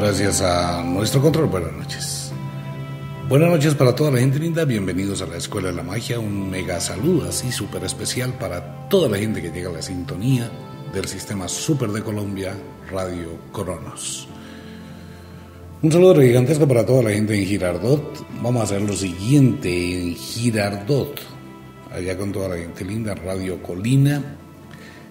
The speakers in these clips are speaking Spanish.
Gracias a nuestro control, buenas noches. Buenas noches para toda la gente linda, bienvenidos a la Escuela de la Magia, un mega saludo así súper especial para toda la gente que llega a la sintonía del sistema Super de Colombia, Radio Coronos. Un saludo gigantesco para toda la gente en Girardot. Vamos a hacer lo siguiente en Girardot, allá con toda la gente linda, Radio Colina.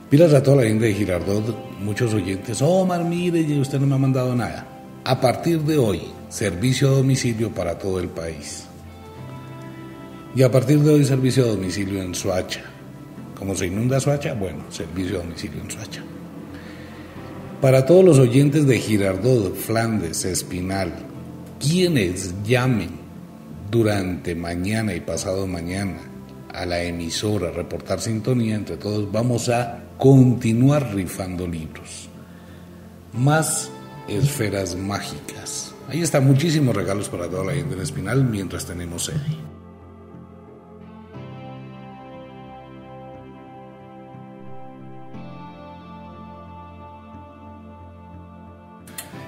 Pilas a toda la gente de Girardot, muchos oyentes. Omar, mire, usted no me ha mandado nada. A partir de hoy, servicio a domicilio para todo el país. Y a partir de hoy, servicio a domicilio en Suacha. Como se inunda Suacha, bueno, servicio a domicilio en Suacha. Para todos los oyentes de Girardot, Flandes, Espinal, quienes llamen durante mañana y pasado mañana a la emisora reportar sintonía, entre todos vamos a continuar rifando libros. Más esferas mágicas. Ahí están muchísimos regalos para toda la gente en Espinal mientras tenemos sede.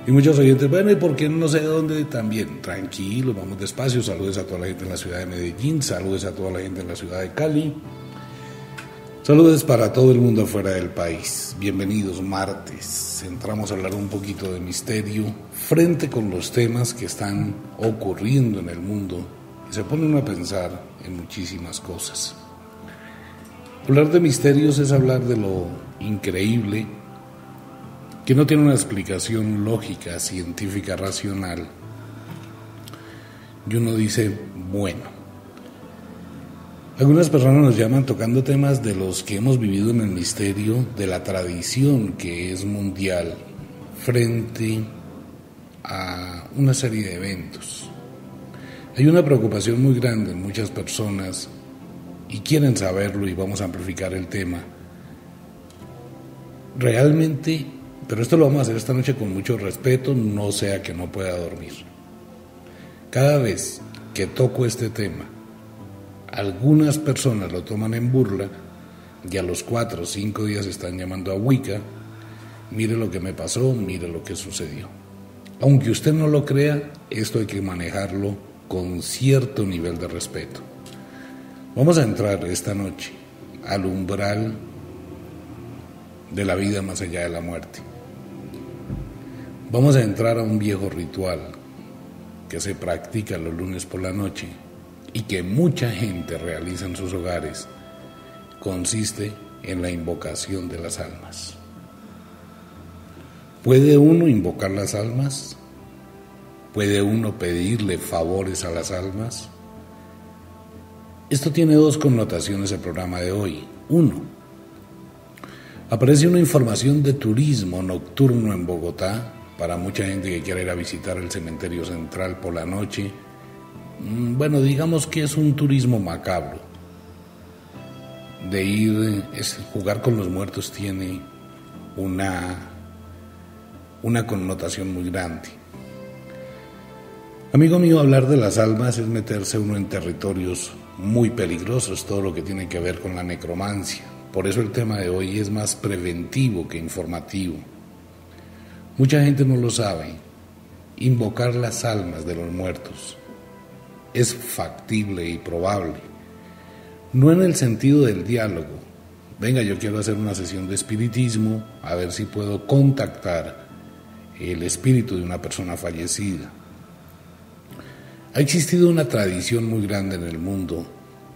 Y muchos oyentes, bueno, ¿y por qué no sé dónde? También, tranquilo, vamos despacio. Saludos a toda la gente en la ciudad de Medellín, saludos a toda la gente en la ciudad de Cali. Saludos para todo el mundo fuera del país. Bienvenidos martes. Entramos a hablar un poquito de misterio frente con los temas que están ocurriendo en el mundo y se ponen a pensar en muchísimas cosas. Hablar de misterios es hablar de lo increíble, que no tiene una explicación lógica, científica, racional. Y uno dice, bueno, algunas personas nos llaman tocando temas de los que hemos vivido en el misterio, de la tradición que es mundial, frente a una serie de eventos. Hay una preocupación muy grande en muchas personas y quieren saberlo y vamos a amplificar el tema. Realmente pero esto lo vamos a hacer esta noche con mucho respeto, no sea que no pueda dormir. Cada vez que toco este tema, algunas personas lo toman en burla y a los cuatro o cinco días están llamando a Wicca, mire lo que me pasó, mire lo que sucedió. Aunque usted no lo crea, esto hay que manejarlo con cierto nivel de respeto. Vamos a entrar esta noche al umbral de la vida más allá de la muerte. Vamos a entrar a un viejo ritual que se practica los lunes por la noche y que mucha gente realiza en sus hogares. Consiste en la invocación de las almas. ¿Puede uno invocar las almas? ¿Puede uno pedirle favores a las almas? Esto tiene dos connotaciones el programa de hoy. Uno, aparece una información de turismo nocturno en Bogotá para mucha gente que quiere ir a visitar el cementerio central por la noche. Mm, bueno, digamos que es un turismo macabro. De ir, es, jugar con los muertos tiene una, una connotación muy grande. Amigo mío, hablar de las almas es meterse uno en territorios muy peligrosos, todo lo que tiene que ver con la necromancia. Por eso el tema de hoy es más preventivo que informativo. Mucha gente no lo sabe. Invocar las almas de los muertos es factible y probable. No en el sentido del diálogo. Venga, yo quiero hacer una sesión de espiritismo, a ver si puedo contactar el espíritu de una persona fallecida. Ha existido una tradición muy grande en el mundo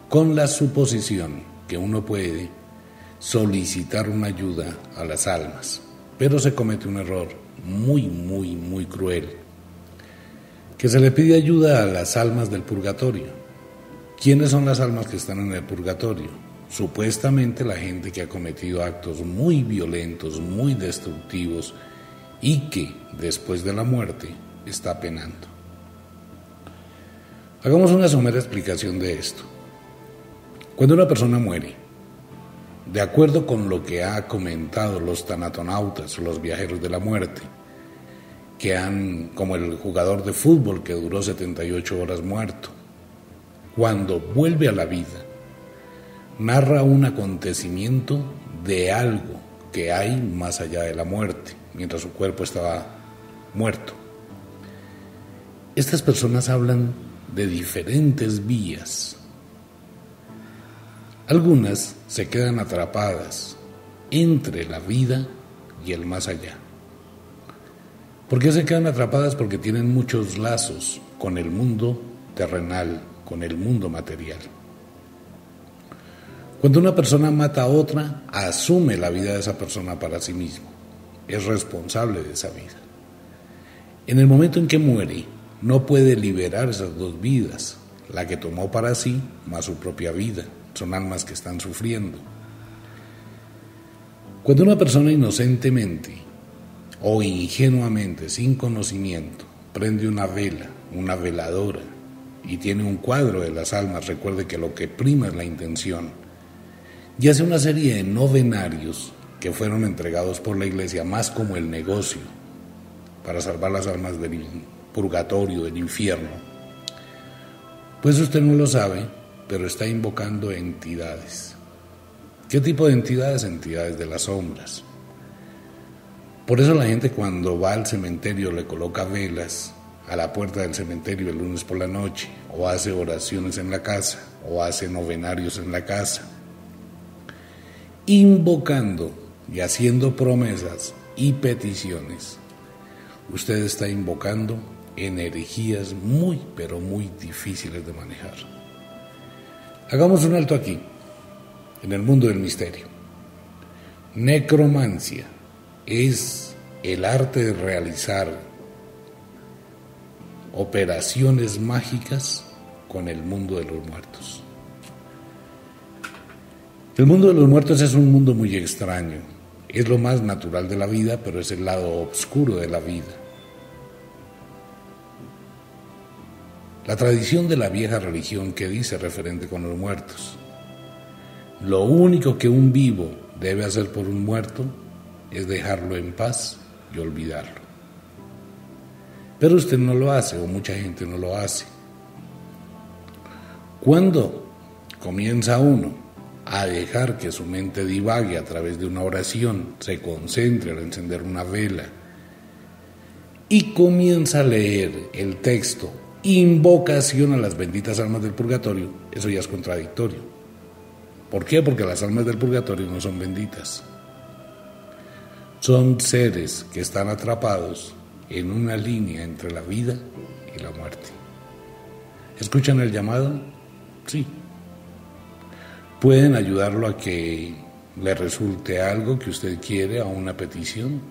con la suposición que uno puede solicitar una ayuda a las almas, pero se comete un error muy, muy, muy cruel, que se le pide ayuda a las almas del purgatorio. ¿Quiénes son las almas que están en el purgatorio? Supuestamente la gente que ha cometido actos muy violentos, muy destructivos y que después de la muerte está penando. Hagamos una somera explicación de esto. Cuando una persona muere, de acuerdo con lo que ha comentado los tanatonautas, los viajeros de la muerte, que han, como el jugador de fútbol que duró 78 horas muerto, cuando vuelve a la vida, narra un acontecimiento de algo que hay más allá de la muerte, mientras su cuerpo estaba muerto. Estas personas hablan de diferentes vías. Algunas se quedan atrapadas entre la vida y el más allá. ¿Por qué se quedan atrapadas? Porque tienen muchos lazos con el mundo terrenal, con el mundo material. Cuando una persona mata a otra, asume la vida de esa persona para sí mismo. Es responsable de esa vida. En el momento en que muere, no puede liberar esas dos vidas, la que tomó para sí más su propia vida. Son almas que están sufriendo. Cuando una persona inocentemente o ingenuamente, sin conocimiento, prende una vela, una veladora, y tiene un cuadro de las almas, recuerde que lo que prima es la intención, y hace una serie de novenarios que fueron entregados por la iglesia más como el negocio para salvar las almas del purgatorio, del infierno. Pues usted no lo sabe, pero está invocando entidades. ¿Qué tipo de entidades? Entidades de las sombras. Por eso la gente cuando va al cementerio le coloca velas a la puerta del cementerio el lunes por la noche, o hace oraciones en la casa, o hace novenarios en la casa, invocando y haciendo promesas y peticiones. Usted está invocando energías muy, pero muy difíciles de manejar. Hagamos un alto aquí, en el mundo del misterio. Necromancia es el arte de realizar operaciones mágicas con el mundo de los muertos. El mundo de los muertos es un mundo muy extraño. Es lo más natural de la vida, pero es el lado oscuro de la vida. La tradición de la vieja religión que dice referente con los muertos. Lo único que un vivo debe hacer por un muerto es dejarlo en paz y olvidarlo. Pero usted no lo hace o mucha gente no lo hace. Cuando comienza uno a dejar que su mente divague a través de una oración, se concentre al encender una vela y comienza a leer el texto, invocación a las benditas almas del purgatorio, eso ya es contradictorio. ¿Por qué? Porque las almas del purgatorio no son benditas son seres que están atrapados en una línea entre la vida y la muerte. ¿Escuchan el llamado? Sí. ¿Pueden ayudarlo a que le resulte algo que usted quiere a una petición?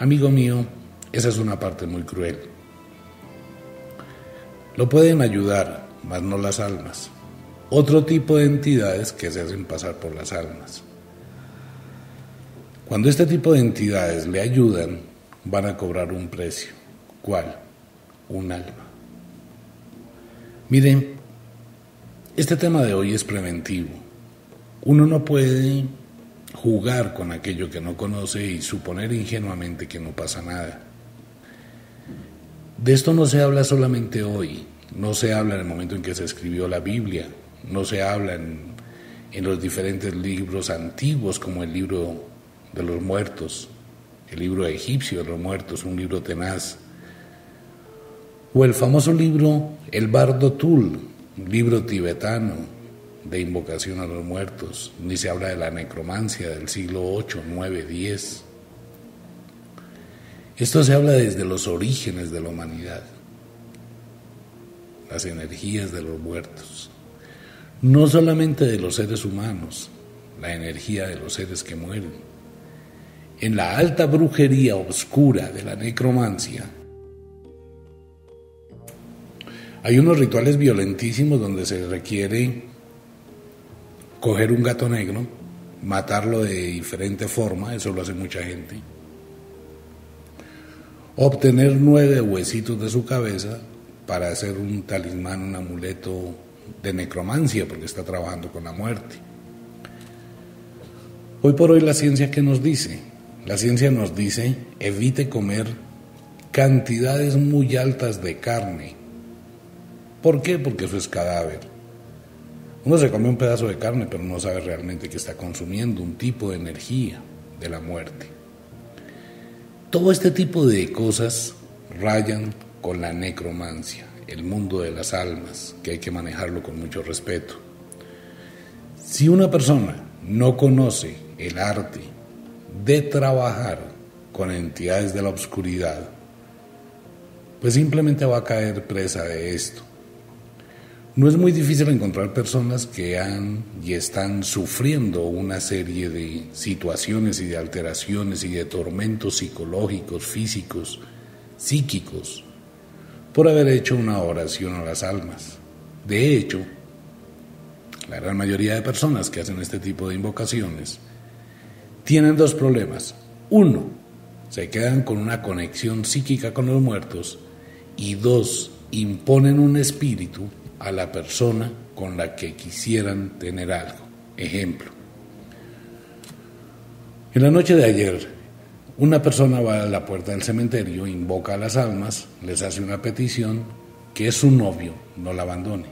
Amigo mío, esa es una parte muy cruel. Lo pueden ayudar, mas no las almas. Otro tipo de entidades que se hacen pasar por las almas. Cuando este tipo de entidades le ayudan, van a cobrar un precio. ¿Cuál? Un alma. Miren, este tema de hoy es preventivo. Uno no puede jugar con aquello que no conoce y suponer ingenuamente que no pasa nada. De esto no se habla solamente hoy, no se habla en el momento en que se escribió la Biblia, no se habla en, en los diferentes libros antiguos como el libro de los muertos, el libro egipcio de los muertos, un libro tenaz, o el famoso libro El Bardo Tul, un libro tibetano de invocación a los muertos, ni se habla de la necromancia del siglo 8, 9, 10. Esto se habla desde los orígenes de la humanidad, las energías de los muertos, no solamente de los seres humanos, la energía de los seres que mueren en la alta brujería oscura de la necromancia, hay unos rituales violentísimos donde se requiere coger un gato negro, matarlo de diferente forma, eso lo hace mucha gente, obtener nueve huesitos de su cabeza para hacer un talismán, un amuleto de necromancia, porque está trabajando con la muerte. Hoy por hoy la ciencia que nos dice, la ciencia nos dice, evite comer cantidades muy altas de carne. ¿Por qué? Porque eso es cadáver. Uno se come un pedazo de carne, pero no sabe realmente que está consumiendo un tipo de energía de la muerte. Todo este tipo de cosas rayan con la necromancia, el mundo de las almas, que hay que manejarlo con mucho respeto. Si una persona no conoce el arte de trabajar con entidades de la oscuridad, pues simplemente va a caer presa de esto. No es muy difícil encontrar personas que han y están sufriendo una serie de situaciones y de alteraciones y de tormentos psicológicos, físicos, psíquicos, por haber hecho una oración a las almas. De hecho, la gran mayoría de personas que hacen este tipo de invocaciones tienen dos problemas. Uno, se quedan con una conexión psíquica con los muertos y dos, imponen un espíritu a la persona con la que quisieran tener algo. Ejemplo. En la noche de ayer, una persona va a la puerta del cementerio, invoca a las almas, les hace una petición que su novio no la abandone.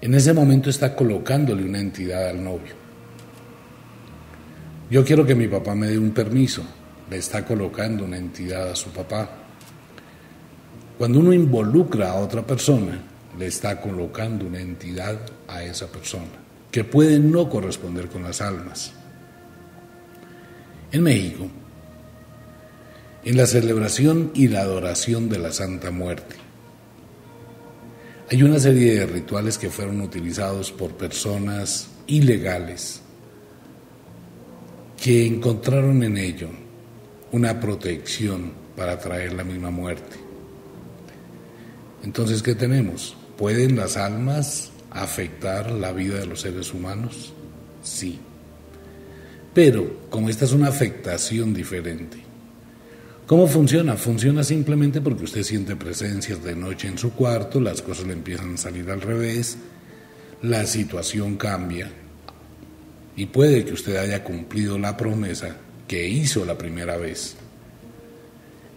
En ese momento está colocándole una entidad al novio. Yo quiero que mi papá me dé un permiso, le está colocando una entidad a su papá. Cuando uno involucra a otra persona, le está colocando una entidad a esa persona, que puede no corresponder con las almas. En México, en la celebración y la adoración de la Santa Muerte, hay una serie de rituales que fueron utilizados por personas ilegales que encontraron en ello una protección para traer la misma muerte. Entonces, ¿qué tenemos? ¿Pueden las almas afectar la vida de los seres humanos? Sí. Pero, como esta es una afectación diferente, ¿cómo funciona? Funciona simplemente porque usted siente presencias de noche en su cuarto, las cosas le empiezan a salir al revés, la situación cambia y puede que usted haya cumplido la promesa que hizo la primera vez.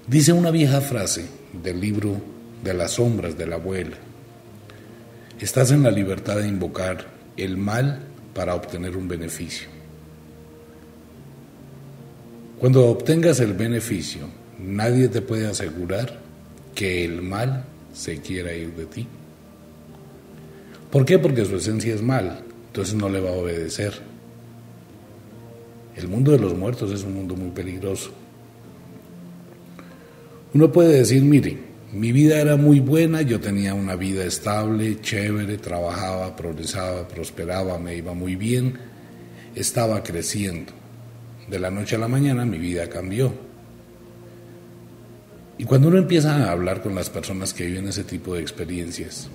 Dice una vieja frase del libro de las sombras de la abuela. Estás en la libertad de invocar el mal para obtener un beneficio. Cuando obtengas el beneficio, nadie te puede asegurar que el mal se quiera ir de ti. ¿Por qué? Porque su esencia es mal, entonces no le va a obedecer. El mundo de los muertos es un mundo muy peligroso. Uno puede decir, mire, mi vida era muy buena, yo tenía una vida estable, chévere, trabajaba, progresaba, prosperaba, me iba muy bien, estaba creciendo. De la noche a la mañana mi vida cambió. Y cuando uno empieza a hablar con las personas que viven ese tipo de experiencias,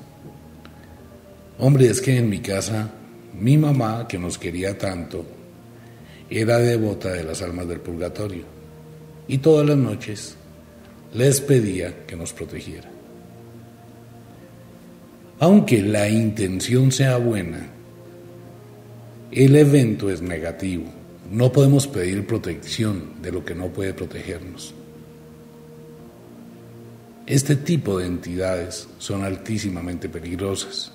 hombre, es que en mi casa mi mamá, que nos quería tanto, era devota de las almas del purgatorio. Y todas las noches les pedía que nos protegiera. Aunque la intención sea buena, el evento es negativo. No podemos pedir protección de lo que no puede protegernos. Este tipo de entidades son altísimamente peligrosas.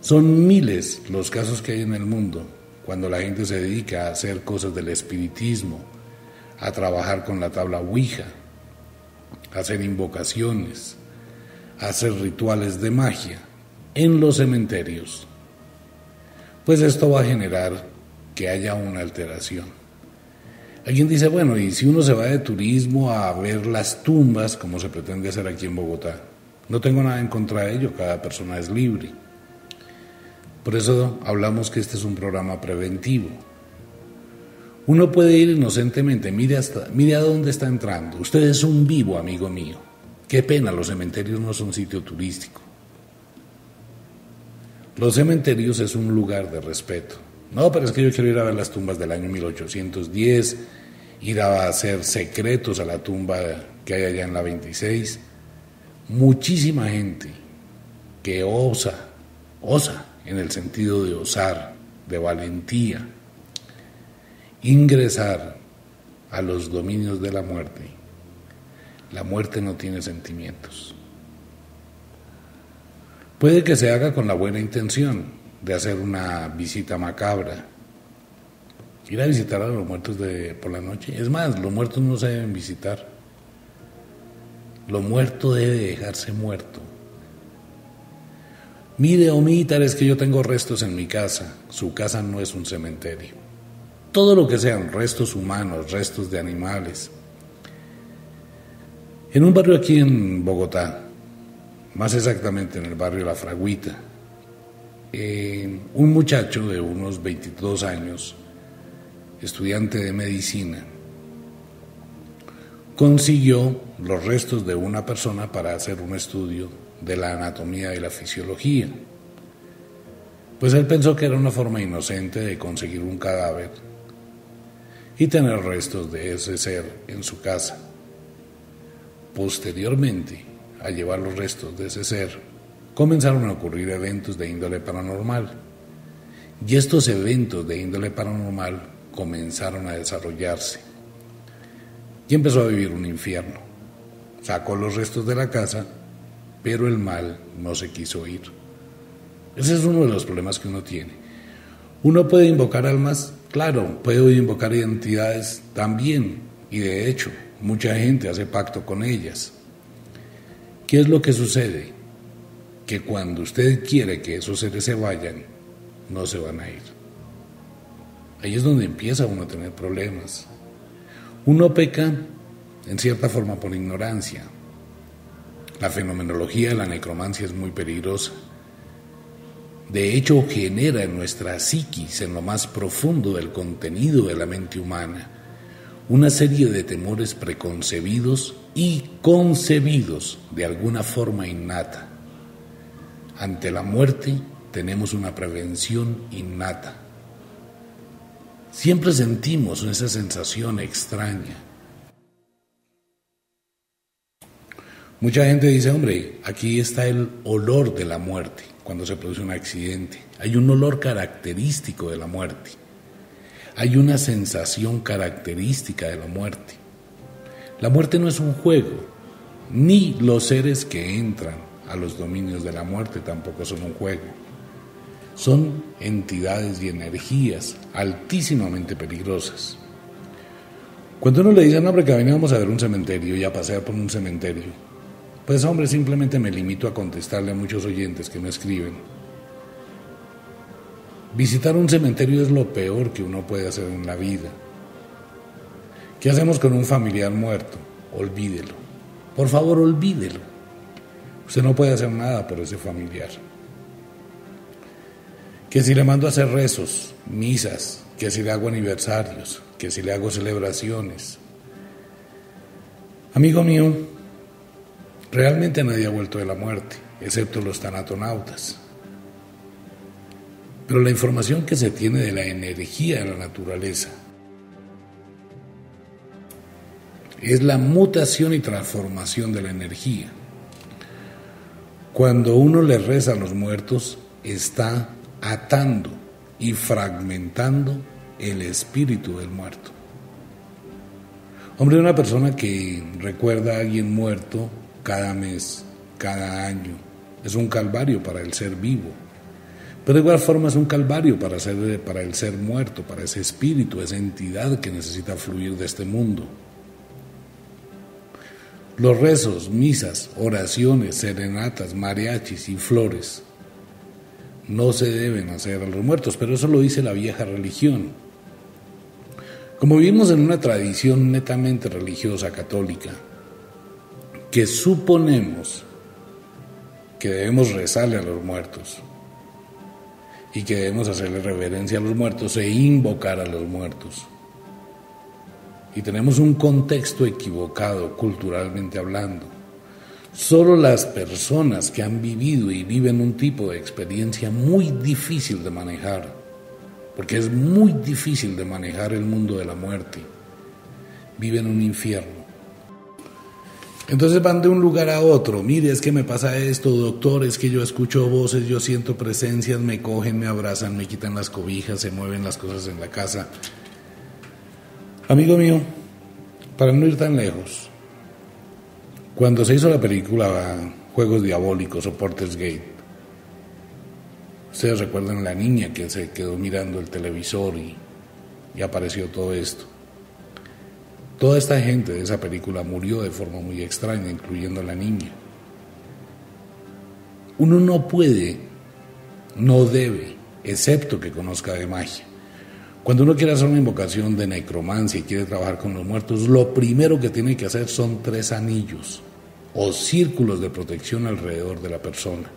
Son miles los casos que hay en el mundo cuando la gente se dedica a hacer cosas del espiritismo, a trabajar con la tabla Ouija, hacer invocaciones, hacer rituales de magia en los cementerios, pues esto va a generar que haya una alteración. Alguien dice, bueno, ¿y si uno se va de turismo a ver las tumbas, como se pretende hacer aquí en Bogotá? No tengo nada en contra de ello, cada persona es libre. Por eso hablamos que este es un programa preventivo. Uno puede ir inocentemente, mire, a dónde está entrando. Usted es un vivo, amigo mío. Qué pena, los cementerios no son sitio turístico. Los cementerios es un lugar de respeto. No, pero es que yo quiero ir a ver las tumbas del año 1810, ir a hacer secretos a la tumba que hay allá en la 26. Muchísima gente que osa, osa en el sentido de osar, de valentía, ingresar a los dominios de la muerte, la muerte no tiene sentimientos. Puede que se haga con la buena intención de hacer una visita macabra, ir a visitar a los muertos de, por la noche. Es más, los muertos no se deben visitar. Lo muerto debe dejarse muerto. Mire, omítar, es que yo tengo restos en mi casa. Su casa no es un cementerio. Todo lo que sean restos humanos, restos de animales. En un barrio aquí en Bogotá, más exactamente en el barrio La Fraguita, eh, un muchacho de unos 22 años, estudiante de medicina, consiguió los restos de una persona para hacer un estudio de la anatomía y la fisiología. Pues él pensó que era una forma inocente de conseguir un cadáver y tener restos de ese ser en su casa. Posteriormente, al llevar los restos de ese ser, comenzaron a ocurrir eventos de índole paranormal. Y estos eventos de índole paranormal comenzaron a desarrollarse. Y empezó a vivir un infierno. Sacó los restos de la casa, pero el mal no se quiso ir. Ese es uno de los problemas que uno tiene. Uno puede invocar almas, claro, puede invocar identidades también, y de hecho, mucha gente hace pacto con ellas. ¿Qué es lo que sucede? Que cuando usted quiere que esos seres se vayan, no se van a ir. Ahí es donde empieza uno a tener problemas. Uno peca, en cierta forma, por ignorancia. La fenomenología de la necromancia es muy peligrosa. De hecho, genera en nuestra psiquis, en lo más profundo del contenido de la mente humana, una serie de temores preconcebidos y concebidos de alguna forma innata. Ante la muerte tenemos una prevención innata. Siempre sentimos esa sensación extraña. Mucha gente dice, hombre, aquí está el olor de la muerte cuando se produce un accidente. Hay un olor característico de la muerte. Hay una sensación característica de la muerte. La muerte no es un juego, ni los seres que entran a los dominios de la muerte tampoco son un juego. Son entidades y energías altísimamente peligrosas. Cuando uno le dice, no, hombre, que veníamos a ver un cementerio y a pasear por un cementerio, pues hombre, simplemente me limito a contestarle a muchos oyentes que me escriben. Visitar un cementerio es lo peor que uno puede hacer en la vida. ¿Qué hacemos con un familiar muerto? Olvídelo. Por favor, olvídelo. Usted no puede hacer nada por ese familiar. Que si le mando a hacer rezos, misas, que si le hago aniversarios, que si le hago celebraciones. Amigo mío, realmente nadie ha vuelto de la muerte, excepto los tanatonautas. Pero la información que se tiene de la energía de la naturaleza es la mutación y transformación de la energía. Cuando uno le reza a los muertos, está atando y fragmentando el espíritu del muerto. Hombre, una persona que recuerda a alguien muerto cada mes, cada año, es un calvario para el ser vivo. Pero de igual forma es un calvario para, ser, para el ser muerto, para ese espíritu, esa entidad que necesita fluir de este mundo. Los rezos, misas, oraciones, serenatas, mariachis y flores no se deben hacer a los muertos, pero eso lo dice la vieja religión. Como vivimos en una tradición netamente religiosa católica, que suponemos que debemos rezarle a los muertos, y que debemos hacerle reverencia a los muertos e invocar a los muertos. Y tenemos un contexto equivocado culturalmente hablando. Solo las personas que han vivido y viven un tipo de experiencia muy difícil de manejar, porque es muy difícil de manejar el mundo de la muerte, viven un infierno. Entonces van de un lugar a otro, mire, es que me pasa esto, doctor, es que yo escucho voces, yo siento presencias, me cogen, me abrazan, me quitan las cobijas, se mueven las cosas en la casa. Amigo mío, para no ir tan lejos, cuando se hizo la película Juegos Diabólicos o Porter's Gate, ustedes recuerdan la niña que se quedó mirando el televisor y, y apareció todo esto. Toda esta gente de esa película murió de forma muy extraña, incluyendo a la niña. Uno no puede, no debe, excepto que conozca de magia. Cuando uno quiere hacer una invocación de necromancia y quiere trabajar con los muertos, lo primero que tiene que hacer son tres anillos o círculos de protección alrededor de la persona.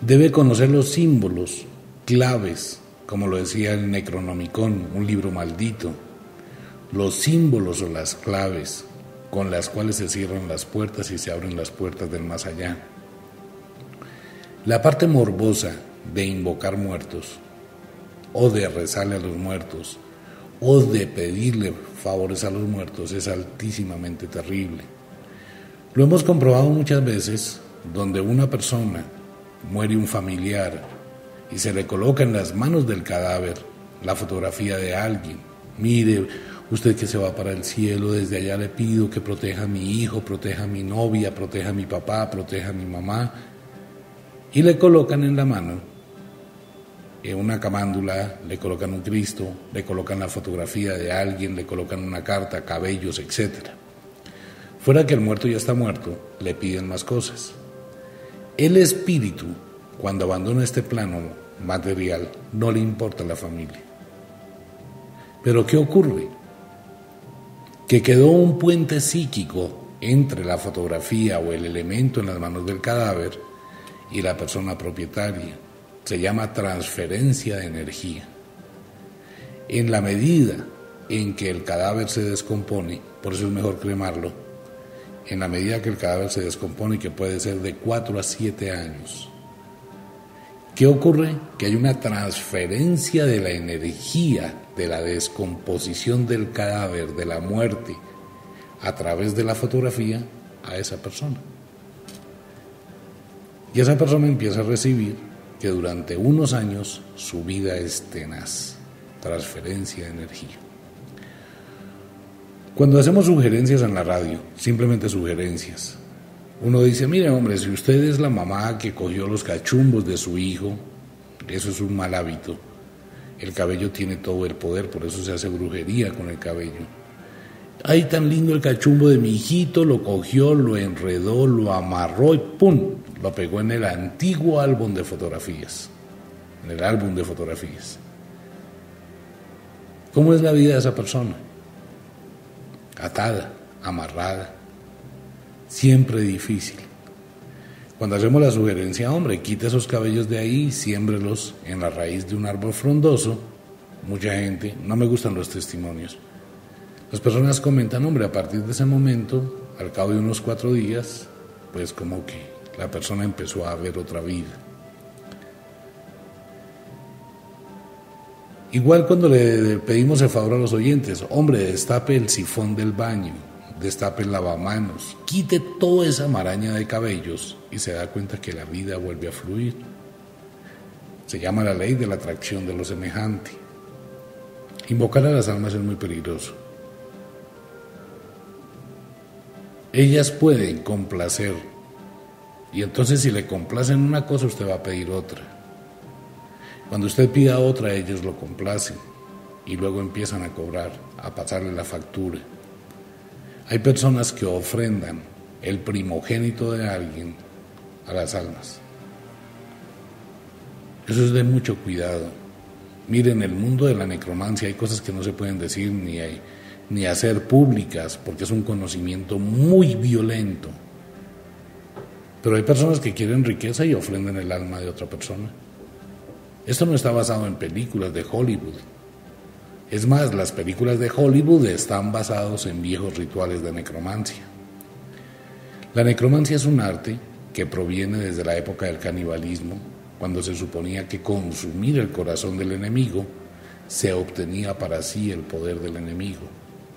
Debe conocer los símbolos, claves, como lo decía el Necronomicon, un libro maldito, los símbolos o las claves con las cuales se cierran las puertas y se abren las puertas del más allá. La parte morbosa de invocar muertos, o de rezarle a los muertos, o de pedirle favores a los muertos es altísimamente terrible. Lo hemos comprobado muchas veces donde una persona muere un familiar y se le coloca en las manos del cadáver la fotografía de alguien. Mire, usted que se va para el cielo, desde allá le pido que proteja a mi hijo, proteja a mi novia, proteja a mi papá, proteja a mi mamá. Y le colocan en la mano en una camándula, le colocan un Cristo, le colocan la fotografía de alguien, le colocan una carta, cabellos, etc. Fuera que el muerto ya está muerto, le piden más cosas. El espíritu, cuando abandona este plano material, no le importa la familia. Pero ¿qué ocurre? Que quedó un puente psíquico entre la fotografía o el elemento en las manos del cadáver y la persona propietaria. Se llama transferencia de energía. En la medida en que el cadáver se descompone, por eso es mejor cremarlo, en la medida que el cadáver se descompone, que puede ser de 4 a 7 años. ¿Qué ocurre? Que hay una transferencia de la energía de la descomposición del cadáver, de la muerte, a través de la fotografía a esa persona. Y esa persona empieza a recibir que durante unos años su vida es tenaz, transferencia de energía. Cuando hacemos sugerencias en la radio, simplemente sugerencias, uno dice, mire hombre, si usted es la mamá que cogió los cachumbos de su hijo, eso es un mal hábito. El cabello tiene todo el poder, por eso se hace brujería con el cabello. Ay, tan lindo el cachumbo de mi hijito, lo cogió, lo enredó, lo amarró y ¡pum! Lo pegó en el antiguo álbum de fotografías. En el álbum de fotografías. ¿Cómo es la vida de esa persona? atada, amarrada, siempre difícil. Cuando hacemos la sugerencia, hombre, quita esos cabellos de ahí, siémbrelos en la raíz de un árbol frondoso, mucha gente, no me gustan los testimonios. Las personas comentan, hombre, a partir de ese momento, al cabo de unos cuatro días, pues como que la persona empezó a ver otra vida. Igual cuando le pedimos el favor a los oyentes, hombre, destape el sifón del baño, destape el lavamanos, quite toda esa maraña de cabellos y se da cuenta que la vida vuelve a fluir. Se llama la ley de la atracción de lo semejante. Invocar a las almas es muy peligroso. Ellas pueden complacer y entonces si le complacen una cosa usted va a pedir otra. Cuando usted pida otra, ellos lo complacen y luego empiezan a cobrar, a pasarle la factura. Hay personas que ofrendan el primogénito de alguien a las almas. Eso es de mucho cuidado. Miren, en el mundo de la necromancia hay cosas que no se pueden decir ni, ni hacer públicas porque es un conocimiento muy violento. Pero hay personas que quieren riqueza y ofrenden el alma de otra persona. Esto no está basado en películas de Hollywood. Es más, las películas de Hollywood están basadas en viejos rituales de necromancia. La necromancia es un arte que proviene desde la época del canibalismo, cuando se suponía que consumir el corazón del enemigo se obtenía para sí el poder del enemigo.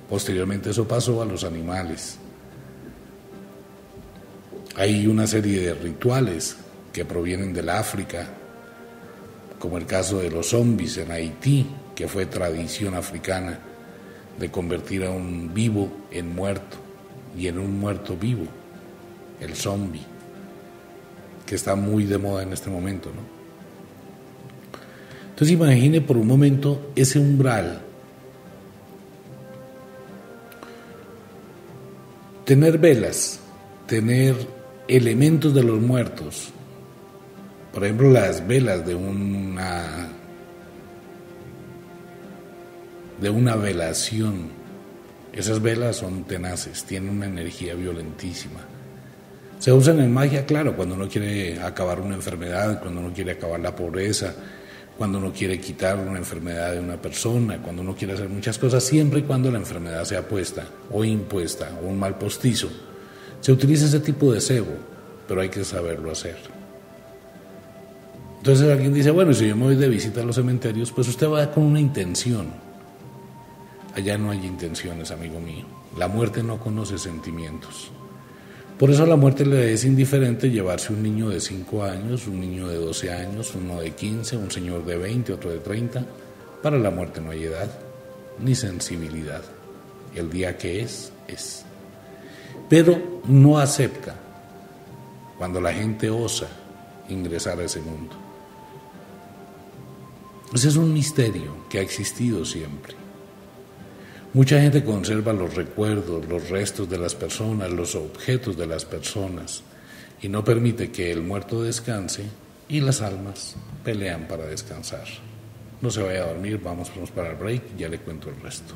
Posteriormente eso pasó a los animales. Hay una serie de rituales que provienen del África, como el caso de los zombies en Haití, que fue tradición africana de convertir a un vivo en muerto y en un muerto vivo, el zombie, que está muy de moda en este momento. ¿no? Entonces imagine por un momento ese umbral tener velas, tener elementos de los muertos, por ejemplo las velas de una de una velación. Esas velas son tenaces, tienen una energía violentísima. Se usan en magia, claro, cuando uno quiere acabar una enfermedad, cuando uno quiere acabar la pobreza, cuando uno quiere quitar una enfermedad de una persona, cuando uno quiere hacer muchas cosas, siempre y cuando la enfermedad sea puesta o impuesta o un mal postizo. Se utiliza ese tipo de cebo, pero hay que saberlo hacer. Entonces alguien dice, bueno, si yo me voy de visita a los cementerios, pues usted va con una intención. Allá no hay intenciones, amigo mío. La muerte no conoce sentimientos. Por eso a la muerte le es indiferente llevarse un niño de 5 años, un niño de 12 años, uno de 15, un señor de 20, otro de 30. Para la muerte no hay edad ni sensibilidad. El día que es, es. Pero no acepta cuando la gente osa ingresar a ese mundo. Ese es un misterio que ha existido siempre. Mucha gente conserva los recuerdos, los restos de las personas, los objetos de las personas y no permite que el muerto descanse y las almas pelean para descansar. No se vaya a dormir, vamos para el break, ya le cuento el resto.